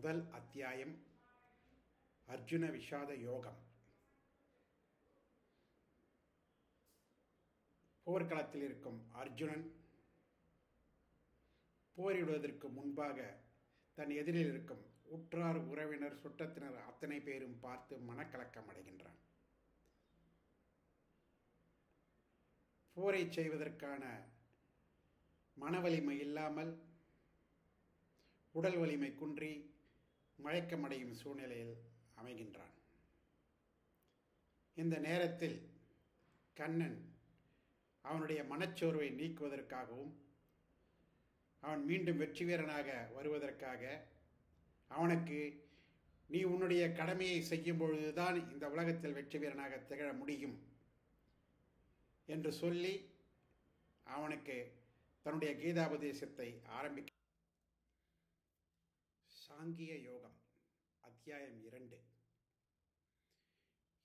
முதல் அத்தியாயம் அர்ஜுன விஷாத யோகம். போர்க்களத்தில் இருக்கும் அர்ஜுனன் போரிடுவதற்கு முன்பாக தன் எதிரில் இருக்கும் உற்றார் உறவினர் சுற்றத்தினர் அத்தனை பேரும் பார்த்து மனக்கலக்கம் அடைகின்றான். போரை செய்வதற்கான மன வலிமை இல்லாமல் உடல் வலிமை குன்றி மயக்கமடையும் சூழ்நிலையில் அமைகின்றான். இந்த நேரத்தில் கண்ணன் அவனுடைய மனச்சோர்வை நீக்குவதற்காகவும் அவன் மீண்டும் வெற்றி வீரனாக வருவதற்காக அவனுக்கு நீ உன்னுடைய கடமையை செய்யும் பொழுதுதான் இந்த உலகத்தில் வெற்றி வீரனாக திகழ முடியும் என்று சொல்லி அவனுக்கு தன்னுடைய கீதாபதேசத்தை ஆரம்பிக்க சாங்கிய யோகம் அத்தியாயம் இரண்டு.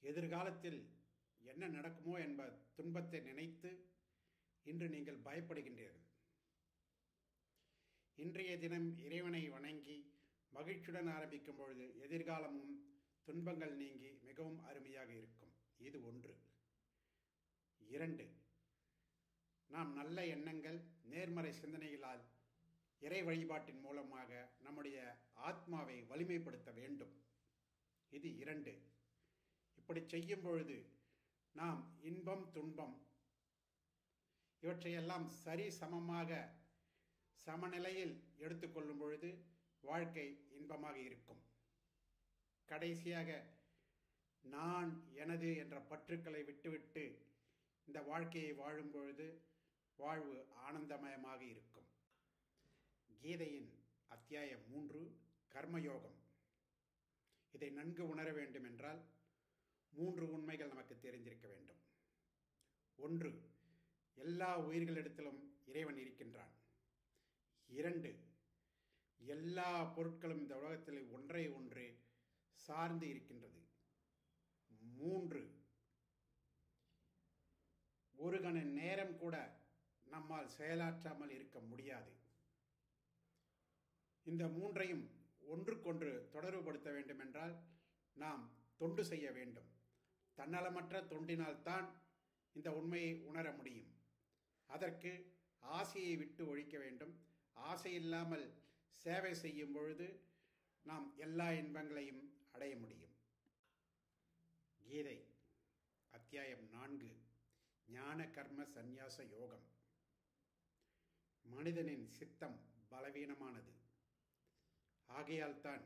எதிர்காலத்தில் என்ன நடக்குமோ என்ப துன்பத்தை நினைத்து இன்று நீங்கள் பயப்படுகின்றீர்கள். இன்றைய தினம் இறைவனை வணங்கி மகிழ்ச்சியுடன் ஆரம்பிக்கும் பொழுது எதிர்காலமும் துன்பங்கள் நீங்கி மிகவும் அருமையாக இருக்கும். இது ஒன்று. இரண்டு. நாம் நல்ல எண்ணங்கள் நேர்மறை சிந்தனைகளால் இறை வழிபாட்டின் மூலமாக நம்முடைய ஆத்மாவை வலிமைப்படுத்த வேண்டும். இது இரண்டு. இப்படி செய்யும் பொழுது நாம் இன்பம் துன்பம் இவற்றையெல்லாம் சரி சமமாக சமநிலையில் எடுத்துக்கொள்ளும் பொழுது வாழ்க்கை இன்பமாக இருக்கும். கடைசியாக நான் எனது என்ற பற்றுக்களை விட்டுவிட்டு இந்த வாழ்க்கையை வாழும் பொழுது வாழ்வு ஆனந்தமயமாக இருக்கும். கீதையின் அத்தியாயம் மூன்று. கர்மயோகம். இதை நன்கு உணர வேண்டும் என்றால் மூன்று உண்மைகள் நமக்கு தெரிந்திருக்க வேண்டும். ஒன்று எல்லா உயிர்களிடத்திலும் இறைவன் இருக்கின்றான். இரண்டு எல்லா பொருட்களும் இந்த உலகத்தில் ஒன்றை ஒன்று சார்ந்து இருக்கின்றது. மூன்று ஒரு கண நேரம் கூட நம்மால் செயலாற்றாமல் இருக்க முடியாது. இந்த மூன்றையும் ஒன்றுக்கொன்று தொடர்புபடுத்த வேண்டுமென்றால் நாம் தொண்டு செய்ய வேண்டும். தன்னலமற்ற தொண்டினால்தான் இந்த உண்மையை உணர முடியும். அதற்கு ஆசையை விட்டு ஒழிக்க வேண்டும். ஆசை இல்லாமல் சேவை செய்யும் பொழுது நாம் எல்லா இன்பங்களையும் அடைய முடியும். கீதை அத்தியாயம் நான்கு ஞான கர்ம சந்நியாச யோகம். மனிதனின் சித்தம் பலவீனமானது. ஆகையால் தான்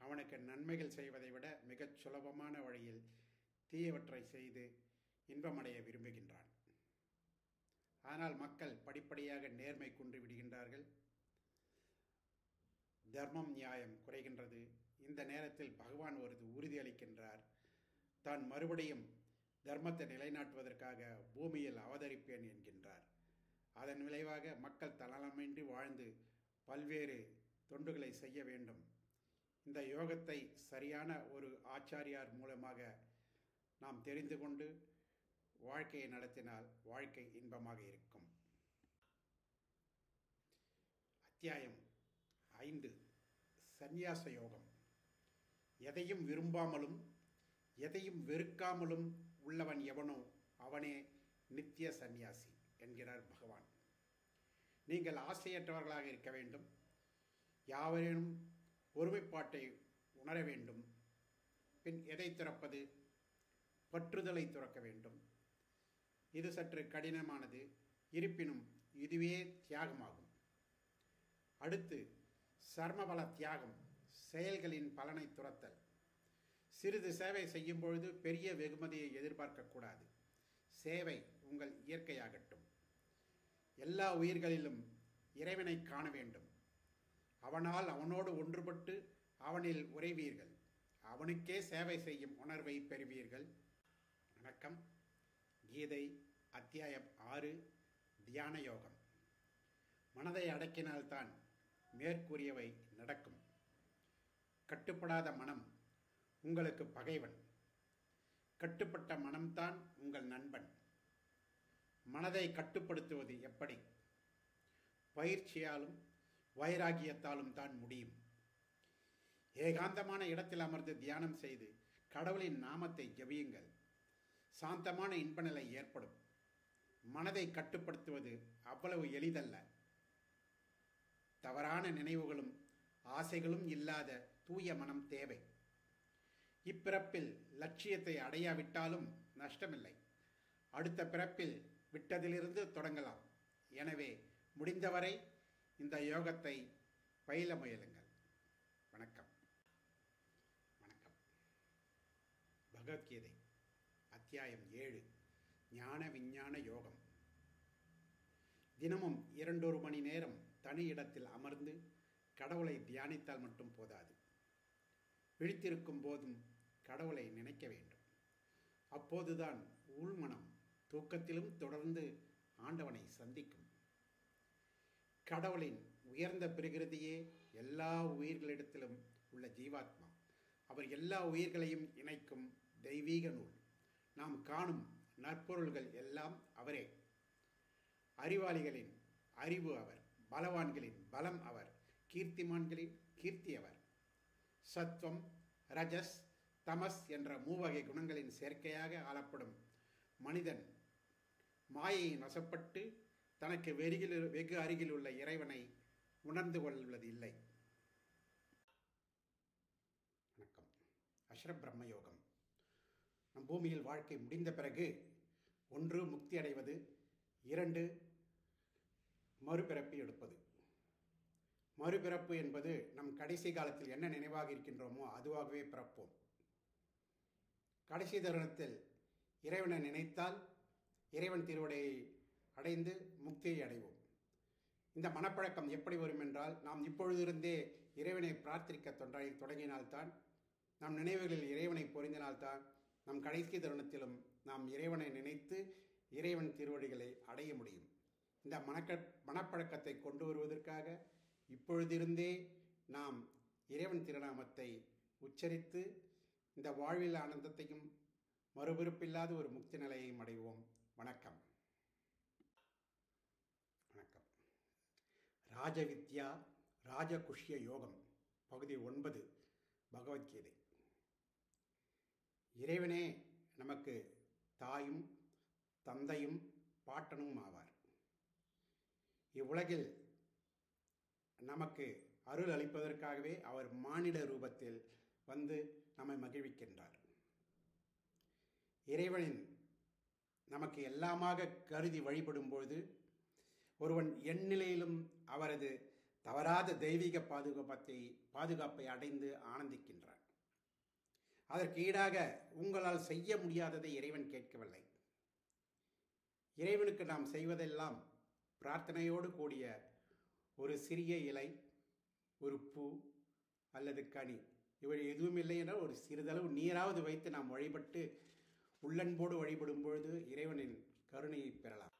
அவனுக்கு நன்மைகள் செய்வதை விட மிகச் சுலபமான வழியில் தீயவற்றை செய்து இன்பமடைய விரும்புகின்றான். ஆனால் மக்கள் படிப்படியாக நேர்மை குன்றி விடுகின்றார்கள். தர்மம் நியாயம் குறைகின்றது. இந்த நேரத்தில் பகவான் ஒரு உறுதியளிக்கின்றார் தான் மறுபடியும் தர்மத்தை நிலைநாட்டுவதற்காக பூமியில் அவதரிப்பேன் என்கின்றார். அதன் விளைவாக மக்கள் தளலமின்றி வாழ்ந்து பல்வேறு தொண்டுகளை செய்ய வேண்டும். இந்த யோகத்தை சரியான ஒரு ஆச்சாரியார் மூலமாக நாம் தெரிந்து கொண்டு வாழ்க்கையை நடத்தினால் வாழ்க்கை இன்பமாக இருக்கும். அத்தியாயம் ஐந்து. சந்நியாச யோகம். எதையும் விரும்பாமலும் எதையும் வெறுக்காமலும் உள்ளவன் எவனோ அவனே நித்திய சந்நியாசி என்கிறார் பகவான். நீங்கள் ஆசையற்றவர்களாக இருக்க வேண்டும். யாவரேனும் ஒருமைப்பாட்டை உணர வேண்டும். பின் எதை துறப்பது? பற்றுதலை துறக்க வேண்டும். இது சற்று கடினமானது. இருப்பினும் இதுவே தியாகமாகும். அடுத்து சர்மபல தியாகம் செயல்களின் பலனை துரத்தல் சிறிது சேவை செய்யும் பொழுது பெரிய வெகுமதியை எதிர்பார்க்கக்கூடாது சேவை உங்கள் இயற்கையாகட்டும். எல்லா உயிர்களிலும் இறைவனை காண வேண்டும். அவனால் அவனோடு ஒன்றுபட்டு அவனில் உறைவீர்கள். அவனுக்கே சேவை செய்யும் உணர்வை பெறுவீர்கள். வணக்கம். கீதை அத்தியாயம் ஆறு தியான யோகம். மனதை அடக்கினால்தான் மேற்கூறியவை நடக்கும். கட்டுப்படாத மனம் உங்களுக்கு பகைவன். கட்டுப்பட்ட மனம்தான் உங்கள் நண்பன். மனதை கட்டுப்படுத்துவது எப்படி? பயிற்சியாலும் வைராகியத்தாலும் தான் முடியும். ஏகாந்தமான இடத்தில் அமர்ந்து தியானம் செய்து கடவுளின் நாமத்தை ஜபியுங்கள். சாந்தமான இன்பநிலை ஏற்படும். மனதை கட்டுப்படுத்துவது அவ்வளவு எளிதல்ல. தவறான நினைவுகளும் ஆசைகளும் இல்லாத தூய மனம் தேவை. இப்பிறப்பில் லட்சியத்தை அடையாவிட்டாலும் நஷ்டமில்லை. அடுத்த பிறப்பில் விட்டதிலிருந்து தொடங்கலாம். எனவே முடிந்தவரை இந்த யோகத்தை பயில முயலுங்கள். வணக்கம். வணக்கம். பகவத்கீதை அத்தியாயம் ஏழு. ஞான விஞ்ஞான யோகம். தினமும் இரண்டொரு மணி நேரம் தனி இடத்தில் அமர்ந்து கடவுளை தியானித்தால் மட்டும் போதாது. விழித்திருக்கும் போதும் கடவுளை நினைக்க வேண்டும். அப்போதுதான் உள்மனம் தூக்கத்திலும் தொடர்ந்து ஆண்டவனை சந்திக்கும். கடவுளின் உயர்ந்த பிரகிருதியே எல்லா உயிர்களிடத்திலும் உள்ள ஜீவாத்மா. அவர் எல்லா உயிர்களையும் இணைக்கும் தெய்வீக நூல். நாம் காணும் நற்பொருள்கள் எல்லாம் அவரே. அறிவாளிகளின் அறிவு அவர் பலவான்களின் பலம் அவர் கீர்த்திமான்களின் கீர்த்தி அவர். சத்வம் ரஜஸ் தமஸ் என்ற மூவகை குணங்களின் சேர்க்கையாக ஆளப்படும் மனிதன் மாயையின் வசப்பட்டு தனக்கு வெறிகில் வெகு அருகில் உள்ள இறைவனை உணர்ந்து கொள்வது இல்லை. வணக்கம். அஷ்ரப் பிரம்மயோகம். நம் பூமியில் வாழ்க்கை முடிந்த பிறகு ஒன்று முக்தி அடைவது இரண்டு மறுபிறப்பு எடுப்பது. மறுபிறப்பு என்பது நம் கடைசி காலத்தில் என்ன நினைவாக இருக்கின்றோமோ அதுவாகவே பிறப்போம். கடைசி தருணத்தில் இறைவனை நினைத்தால் இறைவன் திருவடையை அடைந்து முக்தியை அடைவோம். இந்த மனப்பழக்கம் எப்படி வரும் என்றால் நாம் இப்பொழுதிருந்தே இறைவனை பிரார்த்திக்க தொண்டை தொடங்கினால்தான் நம் நினைவுகளில் இறைவனை பொறிந்தினால்தான் நம் கடைசி தருணத்திலும் நாம் இறைவனை நினைத்து இறைவன் திருவடிகளை அடைய முடியும். இந்த மனக்க மனப்பழக்கத்தை கொண்டு வருவதற்காக இப்பொழுதிருந்தே நாம் இறைவன் திருநாமத்தை உச்சரித்து இந்த வாழ்வில் ஆனந்தத்தையும் மறுபிறப்பில்லாத ஒரு முக்தி நிலையையும் அடைவோம். வணக்கம். ராஜவித்யா ராஜகுஷ்ய யோகம் பகுதி ஒன்பது பகவத்கீதை. இறைவனே நமக்கு தாயும் தந்தையும் பாட்டனும் ஆவார். இவ்வுலகில் நமக்கு அருள் அளிப்பதற்காகவே அவர் மானிட ரூபத்தில் வந்து நம்மை மகிழ்விக்கின்றார். இறைவனின் நமக்கு எல்லாமாக கருதி வழிபடும் பொழுது ஒருவன் எந்நிலையிலும் அவரது தவறாத தெய்வீக பாதுகாப்பத்தை பாதுகாப்பை அடைந்து ஆனந்திக்கின்றான். அதற்கு ஈடாக உங்களால் செய்ய முடியாததை இறைவன் கேட்கவில்லை. இறைவனுக்கு நாம் செய்வதெல்லாம் பிரார்த்தனையோடு கூடிய ஒரு சிறிய இலை ஒரு பூ அல்லது கனி. இவை எதுவும் இல்லை என்றால் ஒரு சிறிதளவு நீராவது வைத்து நாம் வழிபட்டு உள்ளன்போடு வழிபடும் பொழுது இறைவனின் கருணையை பெறலாம்.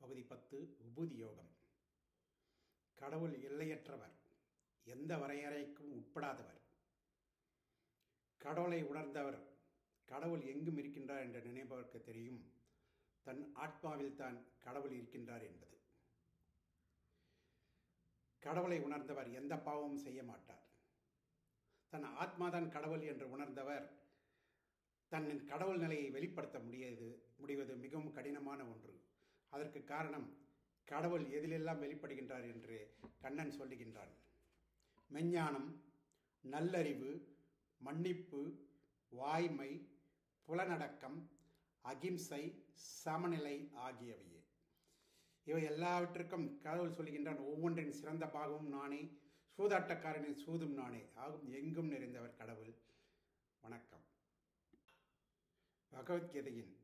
பகுதி பத்து உபூதி யோகம் கடவுள் எல்லையற்றவர் எந்த வரையறைக்கும் உட்படாதவர். கடவுளை உணர்ந்தவர் கடவுள் எங்கும் இருக்கின்றார் என்று நினைப்பவருக்கு தெரியும். தன் ஆத்மாவில் தான் கடவுள் இருக்கின்றார் என்பது. கடவுளை உணர்ந்தவர் எந்த பாவமும் செய்ய மாட்டார். தன் ஆத்மாதான் கடவுள் என்று உணர்ந்தவர் தன்னின் கடவுள் நிலையை வெளிப்படுத்த முடியாது முடிவது மிகவும் கடினமான ஒன்று. அதற்கு காரணம் கடவுள் எதிலெல்லாம் வெளிப்படுகின்றார் என்று கண்ணன் சொல்லுகின்றான். மெஞ்ஞானம் நல்லறிவு மன்னிப்பு வாய்மை புலனடக்கம் அகிம்சை சமநிலை ஆகியவையே. இவை எல்லாவற்றிற்கும் கடவுள் சொல்லுகின்றான் ஒவ்வொன்றின் சிறந்த பாகமும் நானே சூதாட்டக்காரனின் சூதும் நானே. ஆகும் எங்கும் நிறைந்தவர் கடவுள். வணக்கம். பகவத்கீதையின்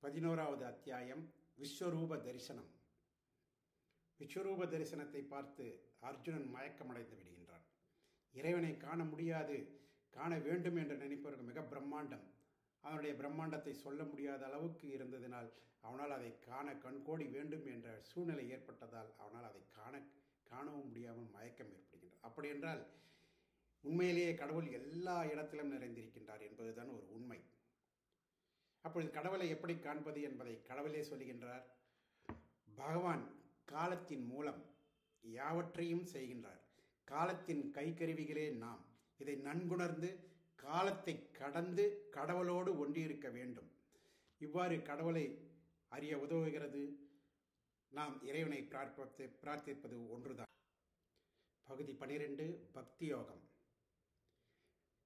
பதினோராவது அத்தியாயம் விஸ்வரூப தரிசனம் விஸ்வரூப தரிசனத்தை பார்த்து அர்ஜுனன் மயக்கமடைந்து விடுகின்றான். இறைவனை காண முடியாது காண வேண்டும் என்று நினைப்பவர்கள் மிக பிரம்மாண்டம். அவனுடைய பிரம்மாண்டத்தை சொல்ல முடியாத அளவுக்கு இருந்ததினால் அவனால் அதை காண கண்கோடி வேண்டும் என்ற சூழ்நிலை ஏற்பட்டதால் அவனால் அதை காண காணவும் முடியாமல் மயக்கம் ஏற்படுகின்றது அப்படி என்றால் உண்மையிலேயே கடவுள் எல்லா இடத்திலும் நிறைந்திருக்கின்றார் என்பதுதான் ஒரு உண்மை. அப்பொழுது கடவுளை எப்படி காண்பது என்பதை கடவுளே சொல்லுகின்றார். பகவான் காலத்தின் மூலம் யாவற்றையும் செய்கின்றார். காலத்தின் கைக்கருவிகளே நாம். இதை நன்குணர்ந்து காலத்தை கடந்து கடவுளோடு ஒன்றியிருக்க வேண்டும். இவ்வாறு கடவுளை அறிய உதவுகிறது. நாம் இறைவனை பிரார்த்தி பிரார்த்திப்பது ஒன்றுதான். பகுதி பனிரெண்டு பக்தி யோகம்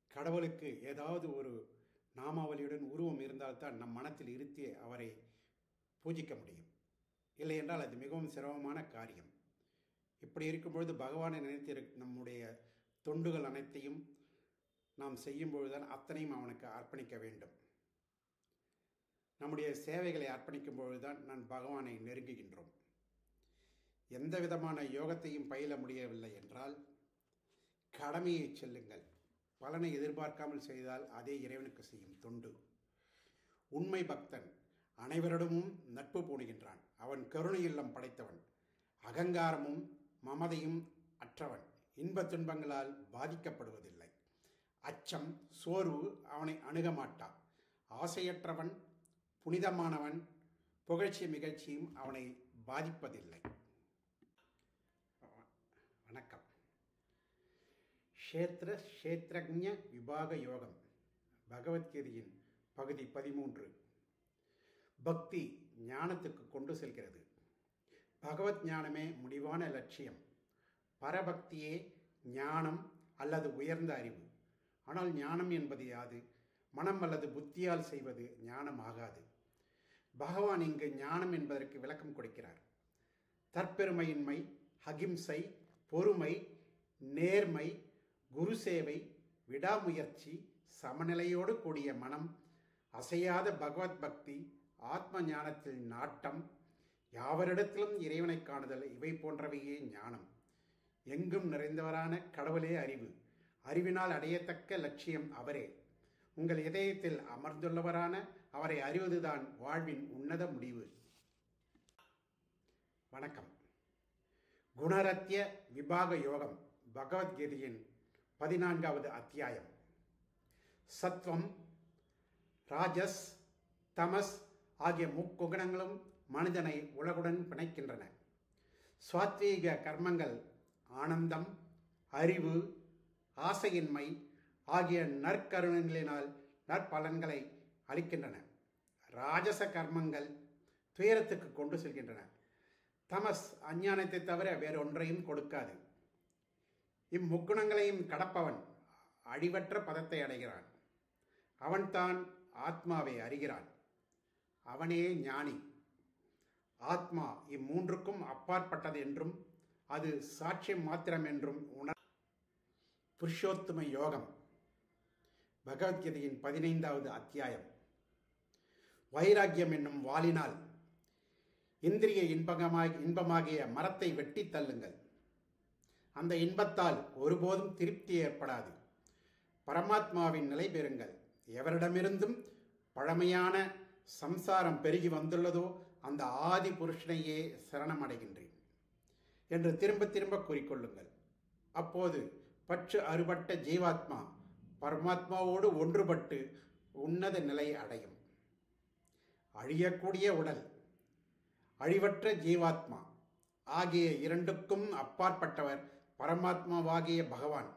கடவுளுக்கு ஏதாவது ஒரு நாமாவளியுடன் உருவம் இருந்தால்தான் நம் மனத்தில் இருத்தி அவரை பூஜிக்க முடியும். இல்லை என்றால் அது மிகவும் சிரமமான காரியம். இப்படி இருக்கும்பொழுது பகவானை நினைத்து நம்முடைய தொண்டுகள் அனைத்தையும் நாம் செய்யும்பொழுதுதான் அத்தனையும் அவனுக்கு அர்ப்பணிக்க வேண்டும். நம்முடைய சேவைகளை அர்ப்பணிக்கும் பொழுதுதான் நான் பகவானை நெருங்குகின்றோம். எந்த விதமான யோகத்தையும் பயில முடியவில்லை என்றால் கடமையை செல்லுங்கள். பலனை எதிர்பார்க்காமல் செய்தால் அதே இறைவனுக்கு செய்யும் தொண்டு. உண்மை பக்தன் அனைவரிடமும் நட்பு பூணுகின்றான் அவன் கருணை இல்லம் படைத்தவன். அகங்காரமும் மமதையும் அற்றவன். இன்ப துன்பங்களால் பாதிக்கப்படுவதில்லை. அச்சம் சோர்வு அவனை அணுக மாட்டான் ஆசையற்றவன் புனிதமானவன் புகழ்ச்சி மிகழ்ச்சியும் அவனை பாதிப்பதில்லை வணக்கம் க்ஷேத்திர க்ஷேத்ரஜ விபாக யோகம் பகவத்கீதையின் பகுதி பதிமூன்று. பக்தி ஞானத்துக்கு கொண்டு செல்கிறது. பகவத் ஞானமே முடிவான லட்சியம். பரபக்தியே ஞானம் அல்லது உயர்ந்த அறிவு. ஆனால் ஞானம் என்பது யாது? மனம் அல்லது புத்தியால் செய்வது ஞானம் ஆகாது பகவான் இங்கு ஞானம் என்பதற்கு விளக்கம் கொடுக்கிறார். தற்பெருமையின்மை அகிம்சை பொறுமை நேர்மை குரு சேவை விடாமுயற்சி சமநிலையோடு கூடிய மனம் அசையாத பகவத் பக்தி ஆத்ம ஞானத்தில் நாட்டம் யாவரிடத்திலும் இறைவனை காணுதல் இவை போன்றவையே ஞானம். எங்கும் நிறைந்தவரான கடவுளே அறிவு. அறிவினால் அடையத்தக்க லட்சியம் அவரே. உங்கள் இதயத்தில் அமர்ந்துள்ளவரான அவரை அறிவதுதான் வாழ்வின் உன்னத முடிவு. வணக்கம். குணரத்திய விபாக யோகம் பகவத்கீதையின் பதினான்காவது அத்தியாயம். சத்வம் ராஜஸ் தமஸ் ஆகிய முக்குணங்களும் மனிதனை உலகுடன் பிணைக்கின்றன. சுவாத்வீக கர்மங்கள் ஆனந்தம் அறிவு ஆசையின்மை ஆகிய நற்கருணங்களினால் நற்பலன்களை அளிக்கின்றன. ராஜச கர்மங்கள் துயரத்துக்கு கொண்டு செல்கின்றன. தமஸ் அஞ்ஞானத்தை தவிர வேறொன்றையும் கொடுக்காது. இம்முக்குணங்களையும் கடப்பவன் அழிவற்ற பதத்தை அடைகிறான். அவன்தான் ஆத்மாவை அறிகிறான். அவனே ஞானி. ஆத்மா இம்மூன்றுக்கும் அப்பாற்பட்டது என்றும் அது சாட்சியம் மாத்திரம் என்றும் உணர் புருஷோத்தம யோகம். பகவத்கீதையின் பதினைந்தாவது அத்தியாயம். வைராக்கியம் என்னும் வாளினால் இந்திரிய இன்பகமாக இன்பமாகிய மரத்தை வெட்டி தள்ளுங்கள். அந்த இன்பத்தால் ஒருபோதும் திருப்தி ஏற்படாது. பரமாத்மாவின் நிலை பெறுங்கள். எவரிடமிருந்தும் பழமையான சம்சாரம் பெருகி வந்துள்ளதோ அந்த ஆதி புருஷனையே சரணமடைகின்றேன் என்று திரும்ப திரும்ப கூறிக்கொள்ளுங்கள். அப்போது பற்று அறுபட்ட ஜீவாத்மா பரமாத்மாவோடு ஒன்றுபட்டு உன்னத நிலை அடையும். அழியக்கூடிய உடல் அழிவற்ற ஜீவாத்மா ஆகிய இரண்டுக்கும் அப்பாற்பட்டவர் பரமாத்மாவாகிய பகவான்.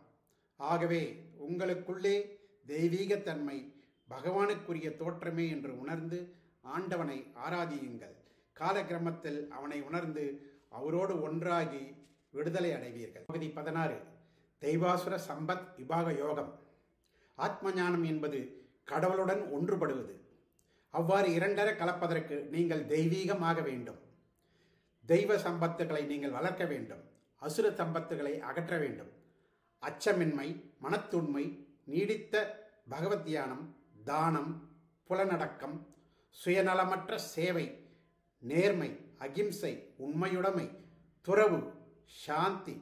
ஆகவே உங்களுக்குள்ளே தெய்வீகத்தன்மை பகவானுக்குரிய தோற்றமே என்று உணர்ந்து ஆண்டவனை ஆராதியுங்கள். காலக்கிரமத்தில் அவனை உணர்ந்து அவரோடு ஒன்றாகி விடுதலை அடைவீர்கள். பகுதி பதினாறு. தெய்வாசுர சம்பத் விபாக யோகம். ஆத்ம ஞானம் என்பது கடவுளுடன் ஒன்றுபடுவது. அவ்வாறு இரண்டர கலப்பதற்கு நீங்கள் தெய்வீகமாக வேண்டும். தெய்வ சம்பத்துகளை நீங்கள் வளர்க்க வேண்டும். அசுர சம்பத்துகளை அகற்ற வேண்டும். அச்சமின்மை மனத்துண்மை நீடித்த பகவத் தியானம் தானம் புலனடக்கம் சுயநலமற்ற சேவை நேர்மை அகிம்சை உண்மையுடைமை துறவு சாந்தி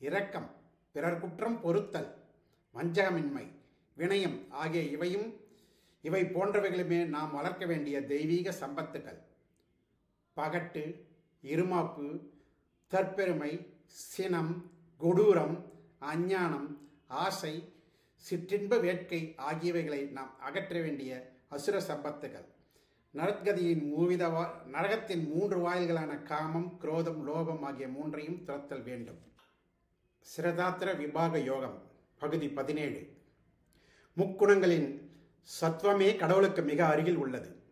இரக்கம் பிறர் குற்றம் பொறுத்தல் வஞ்சகமின்மை வினயம் ஆகிய இவையும் இவை போன்றவைகளுமே நாம் வளர்க்க வேண்டிய தெய்வீக சம்பத்துக்கள் பகட்டு இருமாப்பு தற்பெருமை சினம் கொடூரம் அஞ்ஞானம் ஆசை சிற்றின்ப வேட்கை ஆகியவைகளை நாம் அகற்ற வேண்டிய அசுர சம்பத்துகள். நரத்கதியின் மூவித வா நரகத்தின் மூன்று வாயில்களான காமம் குரோதம் லோபம் ஆகிய மூன்றையும் துரத்தல் வேண்டும். சிரதாத்திர விபாக யோகம் பகுதி பதினேழு. முக்குணங்களின் சத்வமே கடவுளுக்கு மிக அருகில் உள்ளது.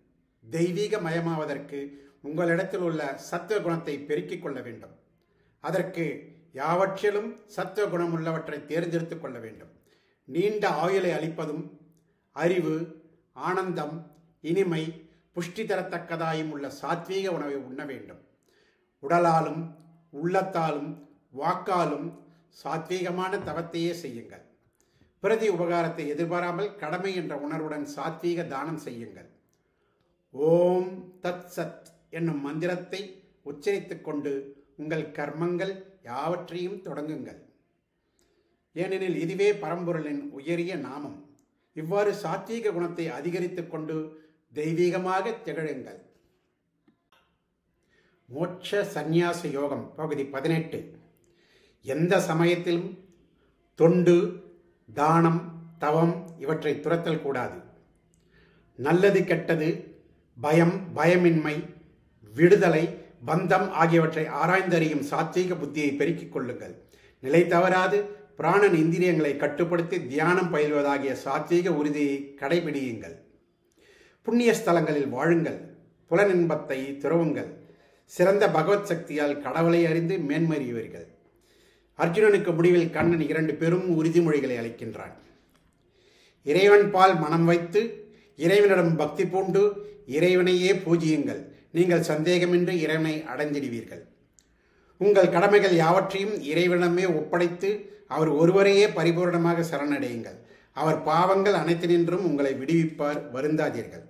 தெய்வீக மயமாவதற்கு உங்களிடத்தில் உள்ள சத்துவ குணத்தை பெருக்கிக் கொள்ள வேண்டும். அதற்கு யாவற்றிலும் சத்துவ குணம் உள்ளவற்றை தேர்ந்தெடுத்துக் கொள்ள வேண்டும். நீண்ட ஆயுளை அளிப்பதும் அறிவு ஆனந்தம் இனிமை புஷ்டி தரத்தக்கதாயும் உள்ள சாத்வீக உணவை உண்ண வேண்டும். உடலாலும் உள்ளத்தாலும் வாக்காலும் சாத்வீகமான தவத்தையே செய்யுங்கள். பிரதி உபகாரத்தை எதிர்பாராமல் கடமை என்ற உணர்வுடன் சாத்வீக தானம் செய்யுங்கள். ஓம் தத் சத் என்னும் மந்திரத்தை உச்சரித்துக் கொண்டு உங்கள் கர்மங்கள் யாவற்றையும் தொடங்குங்கள். ஏனெனில் இதுவே பரம்பொருளின் உயரிய நாமம். இவ்வாறு சாத்வீக குணத்தை அதிகரித்துக் கொண்டு தெய்வீகமாக திகழுங்கள். மோட்ச சந்நியாச யோகம் பகுதி பதினெட்டு. எந்த சமயத்திலும் தொண்டு தானம் தவம் இவற்றை துரத்தல் கூடாது. நல்லது கெட்டது பயம் பயமின்மை விடுதலை பந்தம் ஆகியவற்றை ஆராய்ந்தறியும் சாத்வீக புத்தியை பெருக்கிக் கொள்ளுங்கள். நிலை தவறாது. பிராணன் இந்திரியங்களை கட்டுப்படுத்தி தியானம் பயில்வதாகிய சாத்வீக உறுதியை கடைபிடியுங்கள். புண்ணிய ஸ்தலங்களில் வாழுங்கள். புலனின்பத்தை துறவுங்கள். சிறந்த பகவத் சக்தியால் கடவுளை அறிந்து மேன்மறியுவீர்கள் அர்ஜுனனுக்கு முடிவில் கண்ணன் இரண்டு பெரும் உறுதிமொழிகளை அளிக்கின்றான். இறைவன் பால் மனம் வைத்து இறைவனிடம் பக்தி பூண்டு இறைவனையே பூஜியுங்கள். நீங்கள் சந்தேகமின்றி இறைவனை அடைந்திடுவீர்கள். உங்கள் கடமைகள் யாவற்றையும் இறைவனமே ஒப்படைத்து அவர் ஒருவரையே பரிபூர்ணமாக சரணடையுங்கள். அவர் பாவங்கள் அனைத்தினின்றும் உங்களை விடுவிப்பார் வருந்தாதீர்கள்.